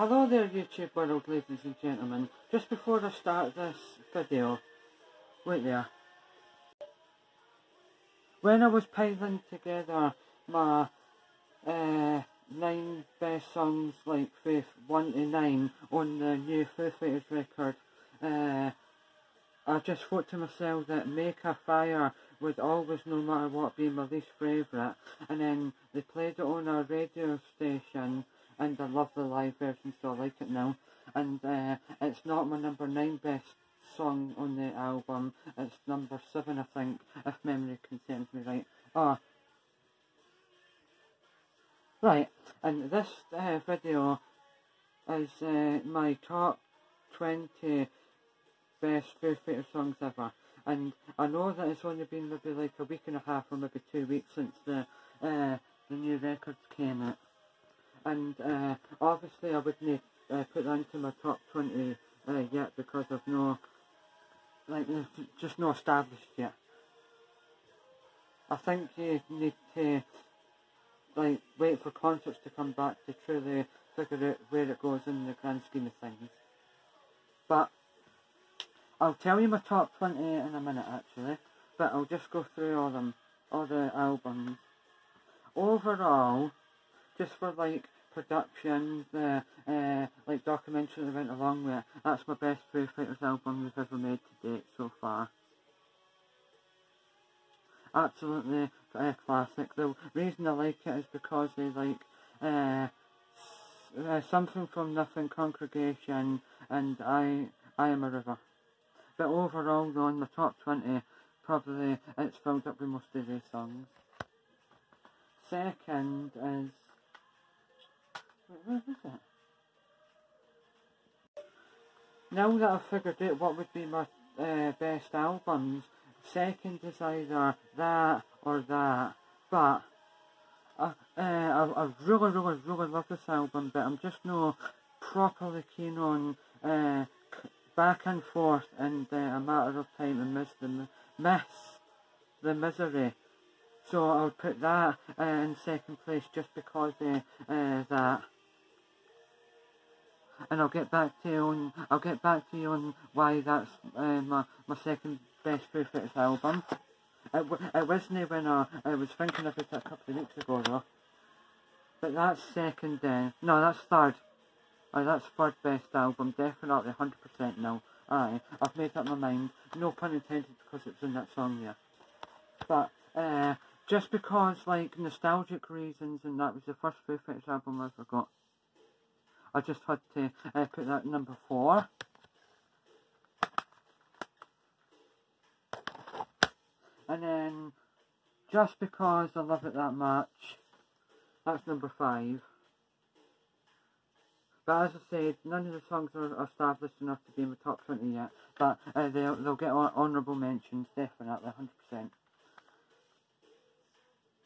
Hello there YouTube world ladies and gentlemen. Just before I start this video, wait there. When I was piling together my uh, nine best songs like Faith 1 to 9 on the new Foo Fighters record, uh, I just thought to myself that Make a Fire would always, no matter what, be my least favourite. And then they played it on a radio station and I love the live version, so I like it now. And uh, it's not my number 9 best song on the album, it's number 7 I think, if memory can serve me right. Ah, Right, and this uh, video is uh, my top 20 best Foo Fighters songs ever. And I know that it's only been maybe like a week and a half or maybe two weeks since the uh, the new records came out. And uh, obviously I wouldn't uh, put that into my top 20 uh, yet because I've no, like, just not established yet. I think you need to like wait for concerts to come back to truly figure out where it goes in the grand scheme of things. But I'll tell you my top 20 in a minute actually, but I'll just go through all them, all the albums. Overall, just for like production, the uh, like documentary that went along with it, that's my best Foo Fighters album we've ever made to date so far absolutely uh, classic. The reason I like it is because they like uh, uh, something from Nothing Congregation and I I Am a River. But overall though in the top 20 probably it's filled up with most of these songs. Second is Now that I've figured out what would be my uh, best albums, second is either that or that. But uh, uh, I, I really, really, really love this album, but I'm just not properly keen on uh, back and forth and uh, a matter of time and miss the miss the misery. So I would put that uh, in second place just because of uh, that. And I'll get back to you on I'll get back to you on why that's uh, my my second best Foo Fighters album. It, it wasn't when I, I was thinking of it a couple of weeks ago though. But that's second, uh, no that's third. That's third best album, definitely 100% now. Aye, I've made up my mind. No pun intended because it's in that song there. But, uh, just because, like, nostalgic reasons, and that was the first Foo Fighters album I ever got, I just had to uh, put that number four. And then, just because I love it that much, that's number five. But as I said, none of the songs are established enough to be in the top 20 yet. But uh, they'll, they'll get honourable mentions, definitely, 100%.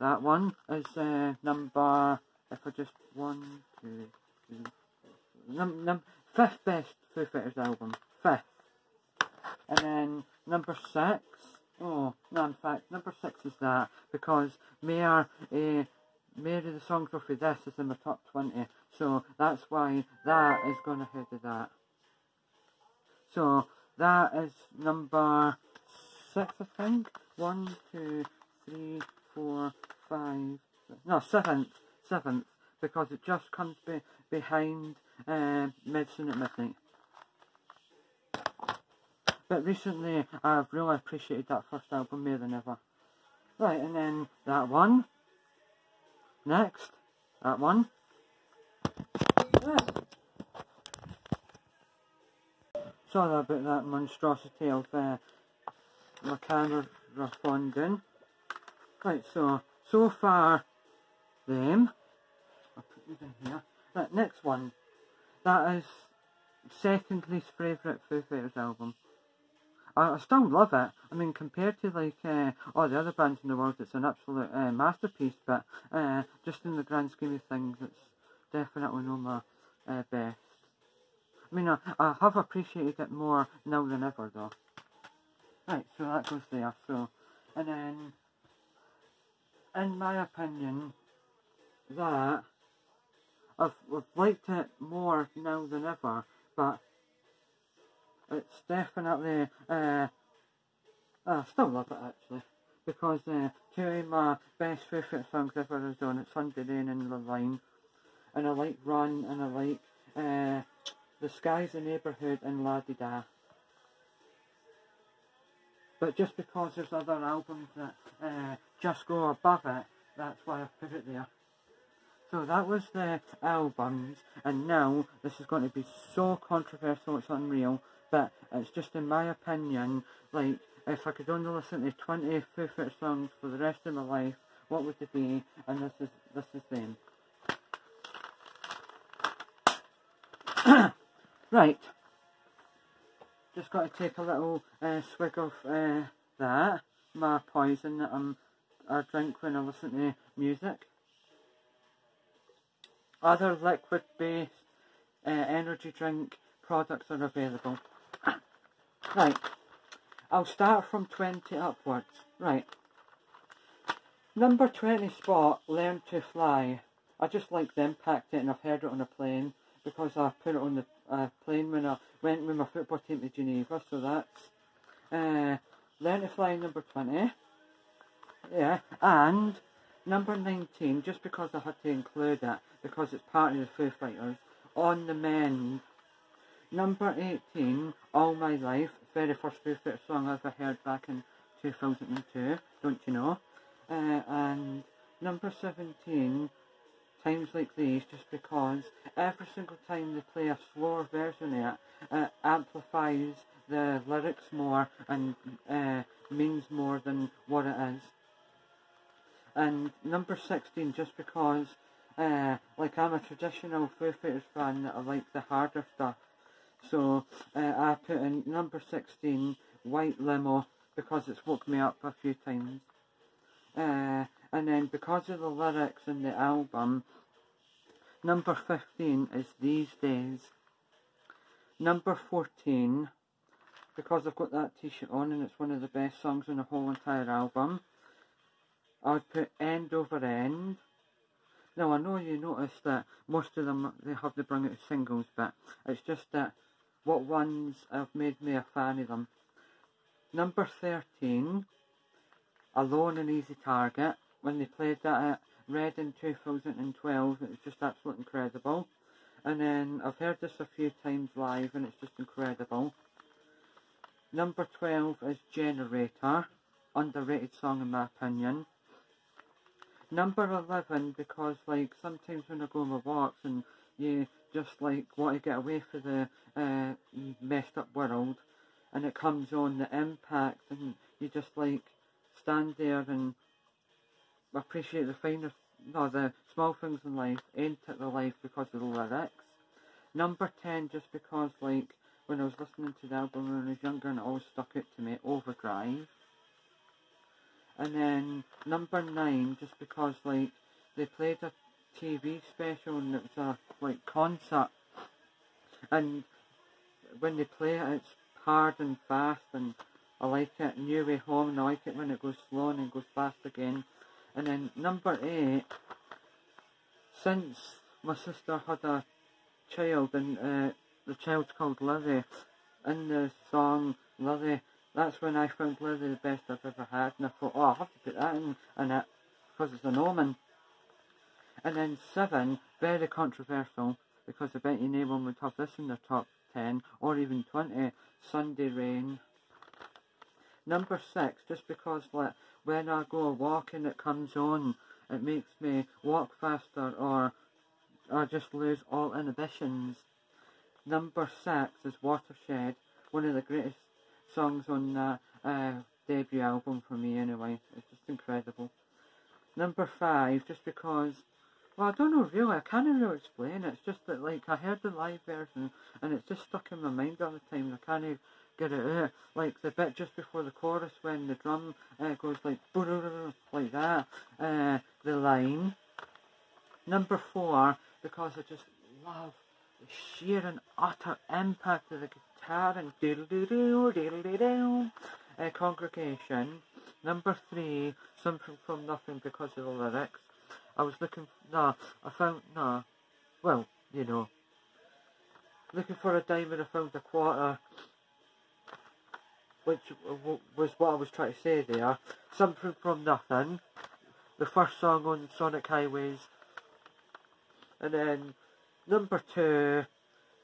That one is uh, number, if I just, one, two, three, num, num, fifth best Foo Fighters album. Fifth. And then number six. Oh, no, in fact, number six is that, because Mayor, uh, Mary the songs for this is in the top 20, so that's why that is going ahead of that. So, that is number six, I think. One, two, three, four, five, no, seventh, seventh, because it just comes be behind uh, Medicine at Midnight. But recently, I've really appreciated that first album more than ever. Right, and then that one. Next, that one. Yeah. Sorry about that monstrosity of uh, my camera responding. Right, so, so far, them. I'll put these in here. Right, next one. That is second least favourite Foo Fighters album. I, I still love it. I mean, compared to like uh, all the other bands in the world, it's an absolute uh, masterpiece. But uh, just in the grand scheme of things, it's definitely not my uh, best. I mean, I, I have appreciated it more now than ever, though. Right, so that goes there. So, and then, in my opinion, that I've, I've liked it more now than ever, but it's definitely, uh, I still love it actually, because uh, two of my best favourite songs ever is on it, Sunday Rain and The Line, and I like Run, and I like uh, The Sky's the Neighbourhood and La Di Da. But just because there's other albums that uh, just go above it, that's why I've put it there. So that was the albums, and now this is going to be so controversial, it's unreal, but it's just in my opinion, like, if I could only listen to 20 favourite songs for the rest of my life, what would they be? And this is, this is them. right. Just got to take a little uh, swig of uh, that, my poison that I'm, I drink when I listen to music. Other liquid-based uh, energy drink products are available. right, I'll start from 20 upwards. Right. Number 20 spot, Learn to Fly. I just like the impact it and I've heard it on a plane because I put it on the uh, plane when I went with my football team to Geneva, so that's uh, Learn to Fly number 20. Yeah, and number 19, just because I had to include that, because it's part of the Foo Fighters, On the Mend. Number 18, All My Life, very first Foo Fighters song I ever heard back in 2002, don't you know? Uh, and number 17, times like these just because every single time they play a slower version of it, it amplifies the lyrics more and uh, means more than what it is. And number 16, just because, uh, like, I'm a traditional Foo Fighters fan that I like the harder stuff. So, uh, I put in number 16, White Limo, because it's woke me up a few times. Uh, and then because of the lyrics in the album, number 15 is These Days. Number 14, because I've got that t-shirt on and it's one of the best songs on the whole entire album, I'd put End Over End. Now I know you noticed that most of them, they have to bring out singles, but it's just that what ones have made me a fan of them. Number 13, Alone and Easy Target. When they played that at Reading 2012, it was just absolutely incredible. And then I've heard this a few times live and it's just incredible. Number 12 is Generator. Underrated song in my opinion. Number 11 because like sometimes when I go on my walks and you just like want to get away from the uh, messed up world and it comes on the impact and you just like stand there and appreciate the finer, no, the small things in life, enter the life because of the lyrics. Number 10, just because, like, when I was listening to the album when I was younger and it always stuck out to me, Overdrive. And then number 9, just because, like, they played a TV special and it was a, like, concert. And when they play it, it's hard and fast and I like it. New Way Home, and I like it when it goes slow and then goes fast again. And then number eight, since my sister had a child and uh, the child's called Lizzie, in the song Lizzie, that's when I found Leather the best I've ever had. And I thought, oh, I have to put that in, in it because it's an omen. And then seven, very controversial, because I bet you no one would have this in their top 10 or even 20, Sunday Rain. Number six, just because like when I go walking it comes on, it makes me walk faster or I just lose all inhibitions. Number six is Watershed, one of the greatest songs on that uh, debut album for me anyway. It's just incredible. Number five, just because, well I don't know really, I can't really explain it. It's just that like I heard the live version and it's just stuck in my mind all the time. I can't even get it out. Like the bit just before the chorus when the drum uh, goes like like that. Uh, the line. Number four, because I just love the sheer and utter impact of the guitar and diddle uh, congregation. Number three, something from nothing because of the lyrics. I was looking, no, I found, no, well, you know, looking for a diamond, I found a quarter, which was what I was trying to say there. Something from nothing. The first song on Sonic Highways. And then number two,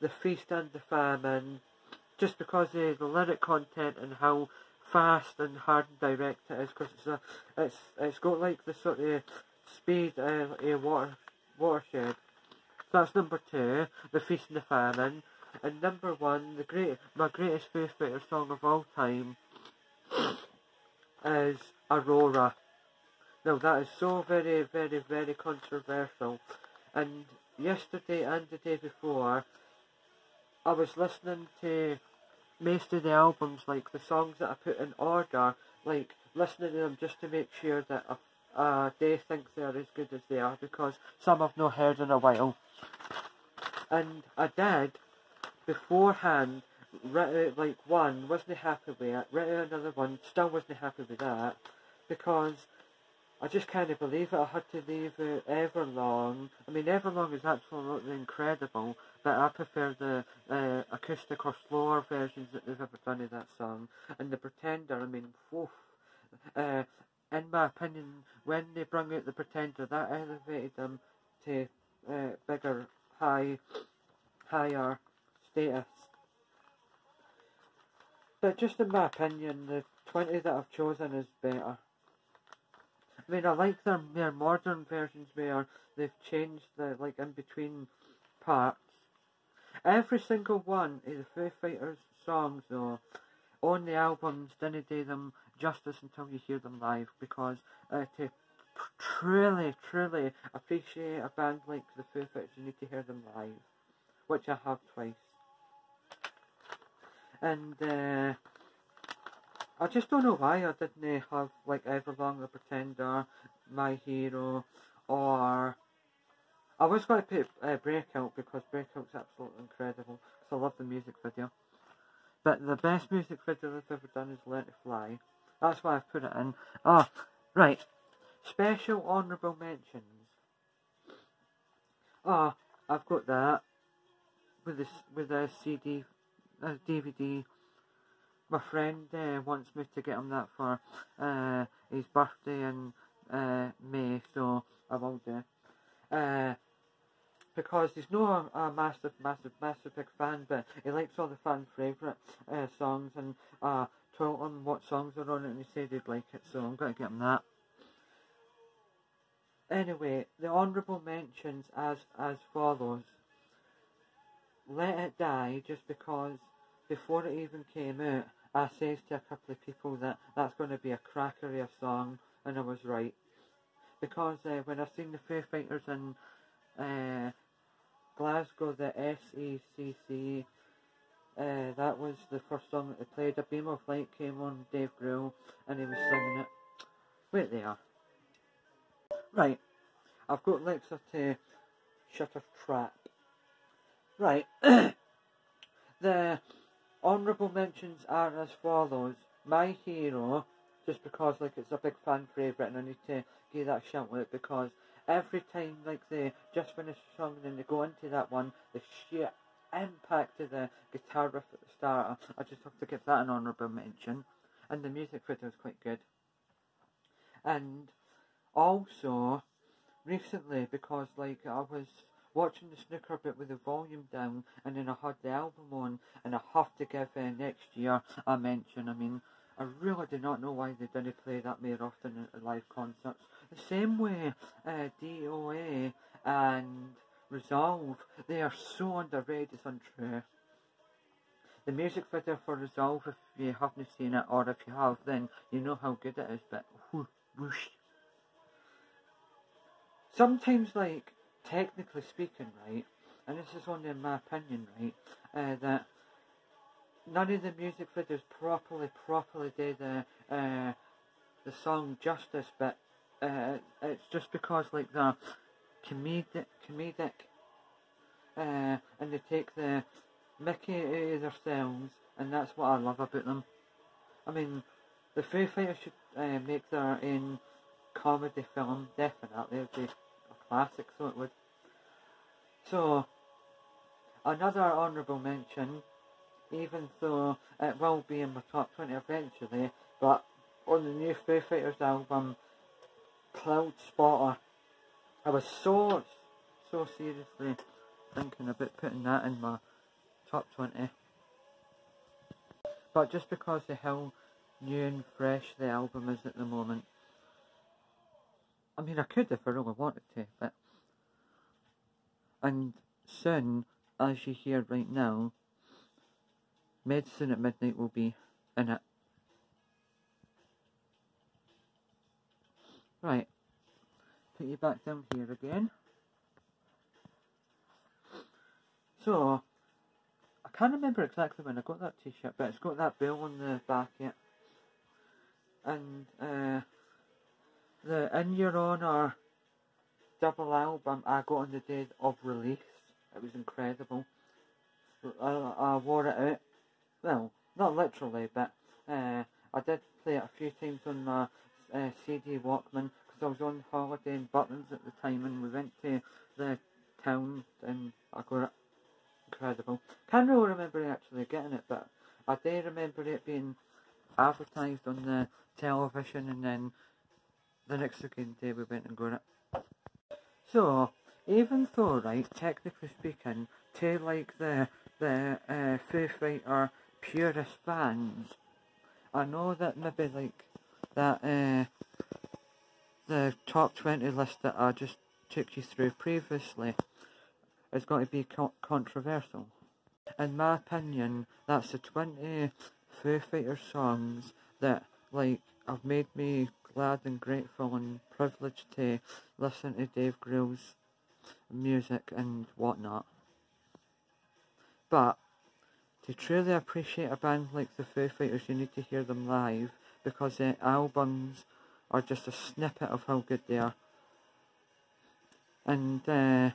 The Feast and the Famine. Just because of the lyric content and how fast and hard and direct it is, because it's a, it's it's got like the sort of speed uh, a water watershed. So that's number two, The Feast and the Famine. And number one, the great, my greatest Fighters song of all time is Aurora. Now that is so very, very, very controversial. And yesterday and the day before, I was listening to most of the albums, like the songs that I put in order, like listening to them just to make sure that uh, they think they're as good as they are, because some I've not heard in a while. And I did, beforehand, wrote like one, wasn't happy with it, wrote another one, still wasn't happy with that, because I just can't believe it. I had to leave it Everlong. I mean, Everlong is absolutely incredible, but I prefer the uh, acoustic or slower versions that they've ever done of that song. And The Pretender, I mean, woof. Uh, in my opinion, when they brought out The Pretender, that elevated them to uh, bigger, high, higher status. But just in my opinion, the 20 that I've chosen is better. I mean, I like their more modern versions where they've changed the, like, in between parts. Every single one of the Foo Fighters songs, though, on the albums didn't do them justice until you hear them live, because uh, to truly, truly appreciate a band like the Foo Fighters, you need to hear them live, which I have twice. And, uh, I just don't know why I didn't have like Everlong the Pretender, My Hero, or I was going to put uh, Breakout because Breakout's absolutely incredible. Because I love the music video. But the best music video I've ever done is Let It Fly. That's why I've put it in. Ah, oh, right. Special honourable mentions. Ah, oh, I've got that with this with a CD, a DVD my friend uh, wants me to get him that for uh, his birthday in uh, May, so I will do. Uh, because he's not a, a, massive, massive, massive big fan, but he likes all the fan favourite uh, songs, and uh, told him what songs are on it, and he said he'd like it, so I'm going to get him that. Anyway, the honourable mentions as as follows. Let It Die, just because before it even came out, I says to a couple of people that that's going to be a crackery of song, and I was right. Because uh, when I seen the Foo Fighters in uh, Glasgow, the SECC, uh, that was the first song that they played. A Beam of Light came on Dave Grohl, and he was singing it. Wait there. Right, I've got Lexa to shut a trap. Right, the Honourable mentions are as follows. My Hero, just because like it's a big fan favourite and I need to give that shout out because every time like they just finish a song and then they go into that one, the sheer impact of the guitar riff at the start, I just have to give that an honourable mention. And the music video is quite good. And also, recently, because like I was watching the snooker bit with the volume down, and then I had the album on, and I have to give uh, next year a mention. I mean, I really do not know why they didn't play that more often at live concerts. The same way uh, DOA and Resolve, they are so underrated, it's untrue. The music video for Resolve, if you haven't seen it, or if you have, then you know how good it is, but whoosh. Sometimes, like, technically speaking, right, and this is only in my opinion, right, uh, that none of the music videos properly, properly did the uh, the song justice, but uh, it's just because like the comedic, comedic, uh, and they take the Mickey out of themselves, and that's what I love about them. I mean, the Foo Fighters should uh, make their own comedy film, definitely. It'd be a classic, so it would. So, another honourable mention, even though it will be in my top 20 eventually, but on the new Foo Fighters album, Cloud Spotter, I was so, so seriously thinking about putting that in my top 20. But just because of how new and fresh the album is at the moment, I mean, I could if I really wanted to, but. And soon, as you hear right now, Medicine at Midnight will be in it. Right, put you back down here again. So, I can't remember exactly when I got that t-shirt, but it's got that bell on the back yet. And, uh, the In Your Honour double album I got on the day of release. It was incredible. I, I wore it out. Well, not literally, but uh, I did play it a few times on my uh, CD Walkman because I was on holiday in Butlins at the time and we went to the town and I got it incredible. Can't really remember actually getting it, but I do remember it being advertised on the television and then the next second day we went and got it. So, even though, right, technically speaking, to like the the uh, Foo Fighter purist fans, I know that maybe like that uh, the top twenty list that I just took you through previously is going to be co controversial. In my opinion, that's the twenty Foo Fighter songs that like have made me glad and grateful and privileged to listen to Dave Grohl's music and whatnot. But to truly appreciate a band like the Foo Fighters, you need to hear them live because the albums are just a snippet of how good they are. And uh,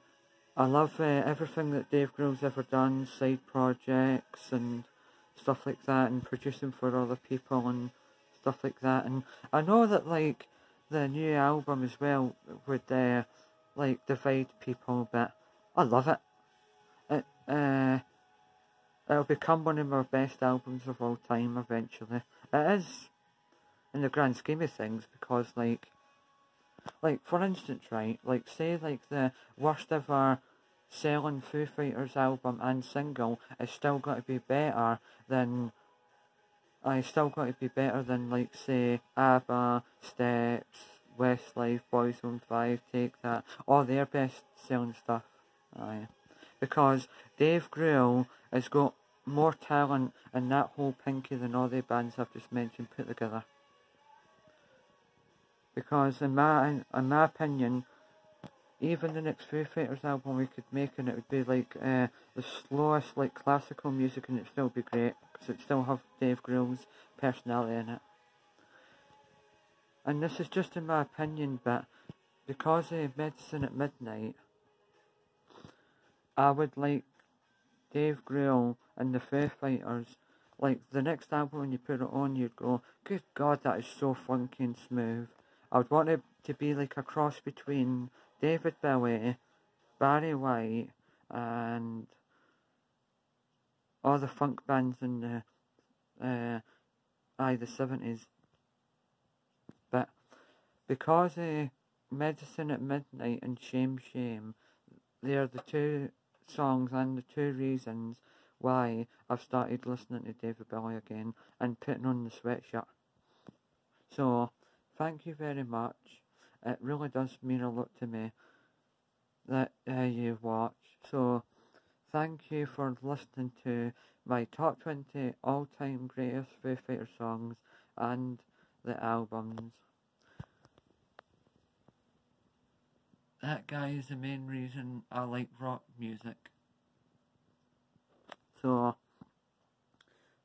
I love uh, everything that Dave Grohl's ever done, side projects and stuff like that, and producing for other people and stuff like that. And I know that like the new album as well would uh, like divide people, but I love it. It uh, it'll become one of my best albums of all time eventually. It is in the grand scheme of things because like like for instance right like say like the worst ever selling Foo Fighters album and single is still got to be better than uh, I still got to be better than like say ABBA, Steps, Westlife, Boyzone 5, Take That, all their best selling stuff. Aye. Because Dave Grohl has got more talent in that whole Pinky than all the bands I've just mentioned put together. Because in my in my opinion, even the next Foo Fighters album we could make and it would be like uh, the slowest like classical music and it'd still be great because it'd still have Dave Grohl's personality in it. And this is just in my opinion, but because of Medicine at Midnight, I would like Dave Grohl and the Foo Fighters, like the next album when you put it on, you'd go, good God, that is so funky and smooth. I would want it to be like a cross between David Bowie, Barry White, and all the funk bands in the uh, aye the seventies. But because of Medicine at Midnight and Shame Shame, they are the two songs and the two reasons why I've started listening to David Bowie again and putting on the sweatshirt. So, thank you very much. It really does mean a lot to me that uh, you watch. So, thank you for listening to my top 20 all time greatest Foo Fighter songs and the albums. That guy is the main reason I like rock music. So,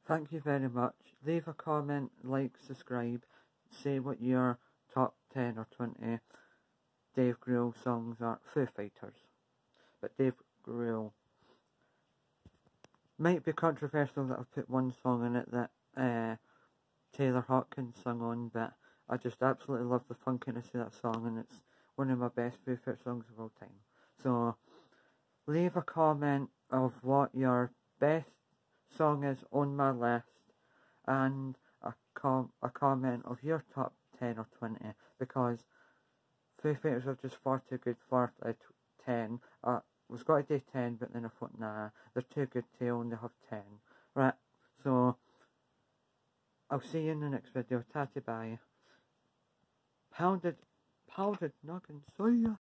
thank you very much. Leave a comment, like, subscribe, say what your top 10 or 20 Dave Grohl songs are Foo Fighters. But Dave Grohl might be controversial that I've put one song in it that uh, Taylor Hawkins sung on, but I just absolutely love the funkiness of that song and it's one of my best Fighters songs of all time. So, leave a comment of what your best song is on my list and a, com- a comment of your top 10 or 20 because Foo Fighters are just far too good for uh, 10. Uh, was going to do 10 but then I thought nah, they're too good to only have 10. Right, so I'll see you in the next video. Tatty bye. Pounded, powdered noggin, see ya.